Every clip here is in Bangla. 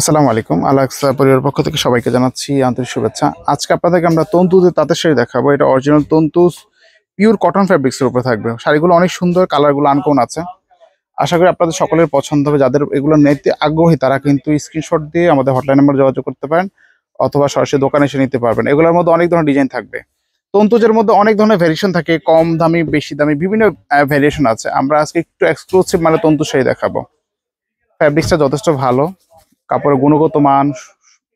আসসালামু আলাইকুম। আলাক্সা পরিবার পক্ষ থেকে সবাইকে জানাচ্ছি আন্তরিক শুভেচ্ছা। আজকে আপনাদেরকে আমরা তন্তুদের তাঁতের শাড়ি দেখাবো, এটা অরিজিনাল তন্তু পিওর কটন ফ্যাব্রিক্সের উপরে থাকবে। শাড়িগুলো অনেক সুন্দর কালারগুলো আনকোন আছে। আশা করি আপনাদের সকলের পছন্দ হবে। যাদের এগুলো নিতে আগ্রহী, তারা কিন্তু স্ক্রিনশট দিয়ে আমাদের হটলাইন নাম্বার যোগাযোগ করতে পারেন অথবা সরাসরি দোকানে এসে নিতে পারবেন। এগুলোর মধ্যে অনেক ধরনের ডিজাইন থাকবে। তন্তুজের মধ্যে অনেক ধরনের ভ্যারিয়েশন থাকে, কম দামি, বেশি দামি, বিভিন্ন ভ্যারিয়েশন আছে। আমরা আজকে একটু এক্সক্লুসিভ মানে তন্তু শাড়ি দেখাবো। ফ্যাব্রিক্সটা যথেষ্ট ভালো। কাপড়ের গুণগত মান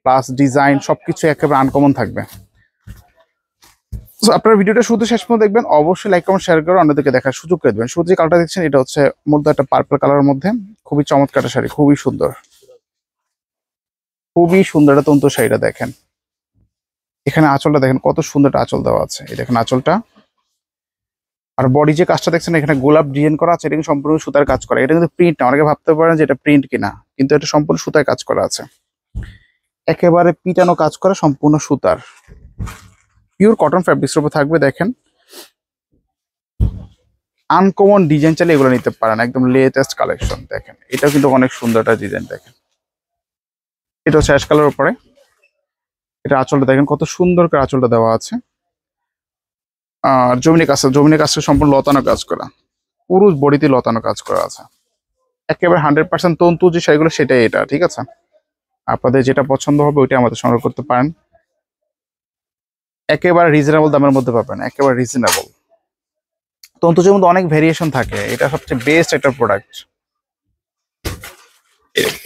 প্লাস ডিজাইন সবকিছু একেবারে আনকমন থাকবে। আপনারা ভিডিওটা শুধু শেষ পর্যন্ত দেখবেন। অবশ্যই লাইক কমেন্ট শেয়ার করে অন্যদেরকে দেখার সুযোগ করে দেবেন। শুধু যে কালারটা দেখছেন, এটা হচ্ছে মধ্যে একটা পার্পল কালারের মধ্যে। খুবই চমৎকার শাড়ি, খুবই সুন্দর। খুবই সুন্দর একটা তন্তু শাড়িটা দেখেন। এখানে আঁচলটা দেখেন, কত সুন্দর আঁচল দেওয়া আছে। এই দেখেন আঁচলটা। আর বডি যে কাজটা দেখছেন, এখানে গোলাপ ডিজাইন করা আছে, এটা কিন্তু সম্পূর্ণ সুতার কাজ করা। এটা কিন্তু প্রিন্ট না, অনেকে ভাবতে পারেন যে এটা প্রিন্ট কিনা, কিন্তু এটা সম্পূর্ণ সুতায় কাজ করা আছে। একেবারে পিটানো কাজ করা, সম্পূর্ণ সুতার। পিওর কটন ফ্যাব্রিক্সের উপর থাকবে, দেখেন। আনকমন ডিজাইন চাইলে এগুলো নিতে পারেন, একদম লেটেস্ট কালেকশন দেখেন। এটাও কিন্তু অনেক সুন্দর একটা ডিজাইন দেখেন। এটা হচ্ছে অ্যাশ কালার উপরে। এটা আঁচলটা দেখেন, কত সুন্দর করে আঁচলটা দেওয়া আছে। আর জমিনি কাজ জমিনি কাজটা সম্পূর্ণ লতানো কাজ করা। পুরো বডিতে লতানো কাজ করা আছে। একেবারে হান্ড্রেড পার্সেন্ট তন্তু যে শাড়িগুলো, সেটাই এটা, ঠিক আছে? আপনাদের যেটা পছন্দ হবে, ওইটা আমাদের সংগ্রহ করতে পারেন। একেবারে রিজনেবল দামের মধ্যে পাবেন, একেবারে রিজনেবল তন্তুজের মধ্যে অনেক ভেরিয়েশন থাকে। এটা সবচেয়ে বেস্ট একটা প্রোডাক্ট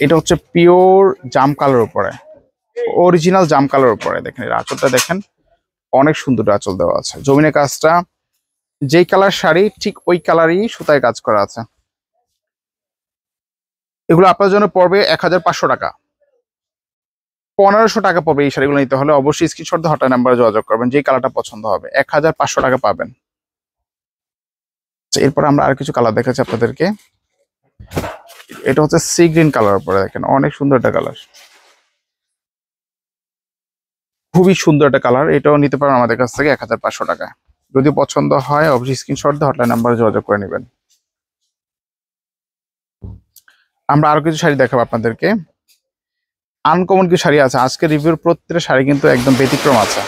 এটা হচ্ছে পিওর জাম কালার উপরে। অরিজিনাল জাম কালার উপরে, দেখেন আঁচলটা দেখেন। অনেক সুন্দর আঁচল দেওয়া আছে। জমিনের কাজটা যেই কালার শাড়ি ঠিক ওই কালারই সুতায় কাজ করা আছে। এগুলো আপনার জন্য পড়বে এক হাজার পাঁচশো টাকা। পনেরোশো টাকা পড়বে এই শাড়িগুলো নিতে হলে অবশ্যই স্ক্রিনশট হটলাইন নাম্বারে যোগাযোগ করবেন যে কালারটা পছন্দ হবে। এক হাজার পাঁচশো টাকা পাবেন। আচ্ছা, এরপর আমরা আর কিছু কালার দেখাচ্ছি আপনাদেরকে। এটা হচ্ছে সি গ্রিন কালার উপরে দেখেন অনেক সুন্দর একটা কালার খুবই সুন্দর একটা কালার এটাও নিতে পারেন আমাদের কাছ থেকে এক হাজার পাঁচশো টাকা যদি পছন্দ হয়, অবশ্যই স্ক্রিনশট দিয়ে হটলাইন নাম্বারে যোগাযোগ করে নেবেন। আমরা আরও কিছু শাড়ি দেখাবো আপনাদেরকে। আনকমন কিছু শাড়ি আছে। আজকে রিভিউর প্রত্যেকটা শাড়ি কিন্তু একদম ব্যতিক্রম আছে।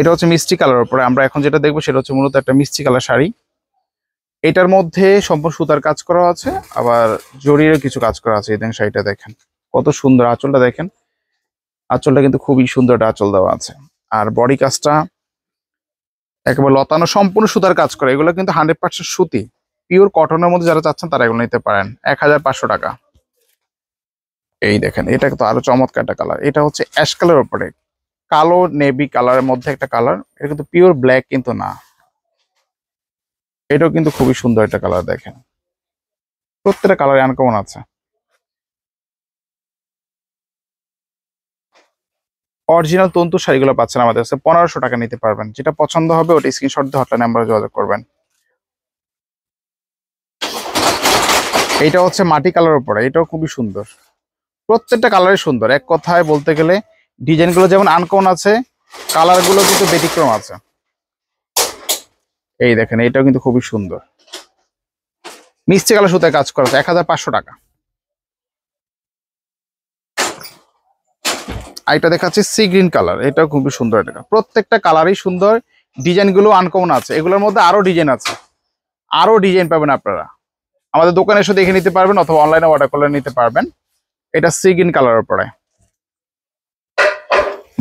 এটা হচ্ছে মিষ্টি কালার উপরে। আমরা এখন যেটা দেখব সেটা হচ্ছে মূলত একটা মিষ্টি কালার শাড়ি। এটার মধ্যে সম্পূর্ণ সুতার কাজ করা আছে, আবার জরিরও কিছু কাজ করা আছে। এই দেখেন শাড়িটা দেখেন। কত সুন্দর আঁচলটা দেখেন। আঁচলটা কিন্তু খুবই সুন্দর একটা আঁচল দেওয়া আছে। আর বডি কাজটা একেবারে লতানো, সম্পূর্ণ সুতার কাজ করে। এগুলো কিন্তু হান্ড্রেড পার্সেন্ট সুতি। পিওর কটনের মধ্যে যারা চাচ্ছেন, তারা এগুলো নিতে পারেন। এক হাজার পাঁচশো টাকা। এই দেখেন, এটা তো আরও চমৎকার একটা কালার। এটা হচ্ছে অ্যাশ কালার উপরে। কালো, নেভি কালারের মধ্যে একটা কালার। এটা কিন্তু পিওর ব্ল্যাক কিন্তু না। এটাও কিন্তু খুবই সুন্দর একটা কালার দেখেন। প্রত্যেকটা কালার আনকমন আছে। অরিজিনাল তন্তু শাড়িগুলো পাচ্ছেন আমাদের কাছে। পনেরোশো টাকা নিতে পারবেন। যেটা পছন্দ হবে ওটা স্ক্রিনশট দিয়ে হটলাইন নাম্বারে যোগাযোগ করবেন। এইটা হচ্ছে মাটি কালার উপরে। এটাও খুবই সুন্দর। প্রত্যেকটা কালারই সুন্দর। এক কথায় বলতে গেলে ডিজাইনগুলো যেমন আনকমন আছে, কালারগুলো কিন্তু ব্যতিক্রম আছে। এই দেখেন এটাও কিন্তু খুবই সুন্দর। মিষ্টি কালার সুতায় কাজ করা এক হাজার পাঁচশো টাকা। এটা দেখাচ্ছে সি গ্রিন কালার। এটাও খুবই সুন্দর এটা প্রত্যেকটা কালারই সুন্দর। ডিজাইনগুলো আনকমন আছে। এগুলোর মধ্যে আরও ডিজাইন আছে। আরও ডিজাইন পাবেন আপনারা। আমাদের দোকানে এসে দেখে নিতে পারবেন অথবা অনলাইনে অর্ডার করলে নিতে পারবেন। এটা সি গ্রিন কালারের পরে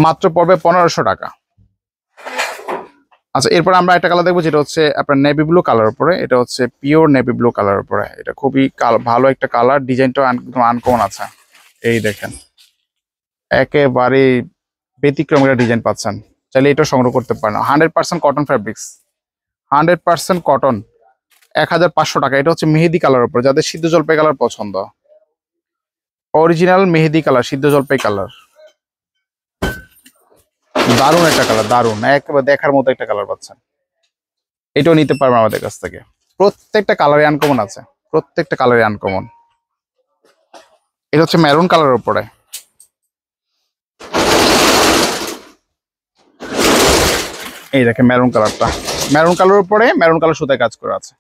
মাত্র পড়বে পনেরোশো টাকা। আচ্ছা এরপর আমরা একটা কালার দেখব, যেটা হচ্ছে আপনার নেভি ব্লু কালার উপরে। এটা হচ্ছে পিওর নেভি ব্লু কালার উপরে। এটা খুবই ভালো একটা কালার। ডিজাইনটাও একদম আনকমন আছে। এই দেখেন। একেবারে ব্যতিক্রম একটা ডিজাইন পাচ্ছেন। চাইলে এটা সংগ্রহ করতে পারেন। Hundred percent cotton fabrics hundred percent cotton এক হাজার পাঁচশো টাকা। এটা হচ্ছে মেহেদি কালার উপর, যাদের সিদ্ধ জলপাই কালার পছন্দ। অরিজিনাল মেহেদি কালার সিদ্ধ জলপাই কালার দারুণ একটা কালার দারুণ। একেবারে দেখার মতো একটা কালার পাচ্ছেন। এটাও নিতে পারবেন আমাদের কাছ থেকে। প্রত্যেকটা কালারে আনকমন আছে। প্রত্যেকটা কালারে আনকমন এটা হচ্ছে মেরুন কালারের উপরে। এই দেখে মেরুন কালারটা মেরুন কালার উপরে মেরুন কালার সুতায় কাজ করা আছে।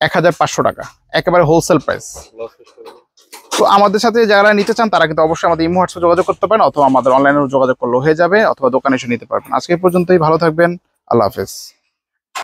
এক হাজার পাঁচশো টাকা। একেবারে হোলসেল প্রাইস তো আমাদের সাথে যারা নিতে চান, তারা কিন্তু অবশ্যই আমাদের ইমো হোয়াটসঅ্যাপ যোগাযোগ করতে পারেন, অথবা আমাদের অনলাইনে যোগাযোগ করলে হয়ে যাবে, অথবা দোকানে এসে নিতে পারবেন। আজকে পর্যন্তই, ভালো থাকবেন। আল্লাহ হাফেজ।